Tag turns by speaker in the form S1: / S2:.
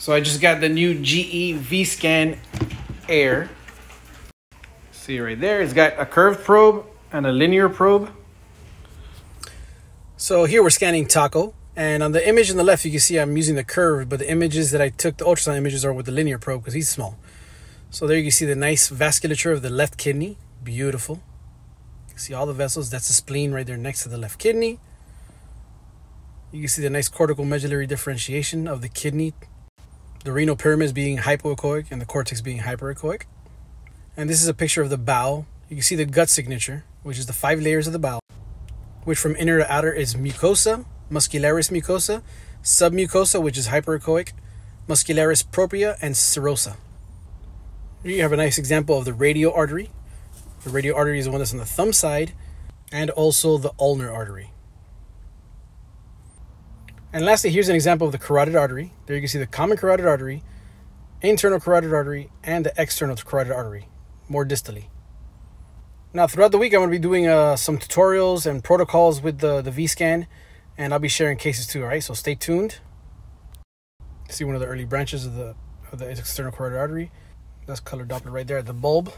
S1: So I just got the new GE Vscan Air. See right there, it's got a curved probe and a linear probe. So here we're scanning Taco, and on the image on the left, you can see I'm using the curve, but the images that I took, the ultrasound images, are with the linear probe because he's small. So there you can see the nice vasculature of the left kidney, beautiful. See all the vessels. That's the spleen right there next to the left kidney. You can see the nice cortical medullary differentiation of the kidney, the renal pyramids being hypoechoic and the cortex being hyperechoic. And this is a picture of the bowel. You can see the gut signature, which is the five layers of the bowel, which from inner to outer is mucosa, muscularis mucosa, submucosa, which is hyperechoic, muscularis propria, and serosa. Here you have a nice example of the radial artery. The radial artery is the one that's on the thumb side, and also the ulnar artery. And lastly, here's an example of the carotid artery. There you can see the common carotid artery, internal carotid artery, and the external carotid artery, more distally. Now, throughout the week, I'm going to be doing uh, some tutorials and protocols with the, the Vscan, and I'll be sharing cases too, all right? So stay tuned. See one of the early branches of the, of the external carotid artery. That's color Doppler right there at the bulb.